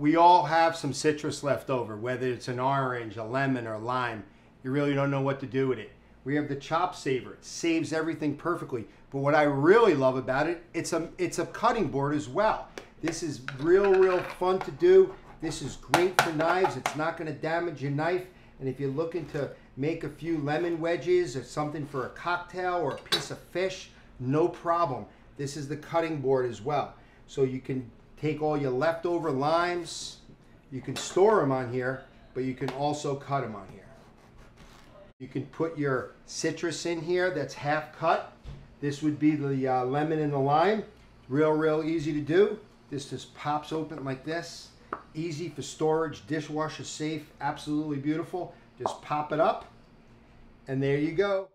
we all have some citrus left over, whether it's an orange, a lemon, or lime. You really don't know what to do with it. We have the chop saver. It saves everything perfectly. But what I really love about it, it's a it's a cutting board as well. This is real, real fun to do. This is great for knives. It's not going to damage your knife. And if you're looking to make a few lemon wedges or something for a cocktail or a piece of fish, no problem. This is the cutting board as well. So you can take all your leftover limes, you can store them on here, but you can also cut them on here. You can put your citrus in here that's half cut. This would be the uh, lemon and the lime. Real, real easy to do. This just pops open like this. Easy for storage, dishwasher safe, absolutely beautiful. Just pop it up and there you go.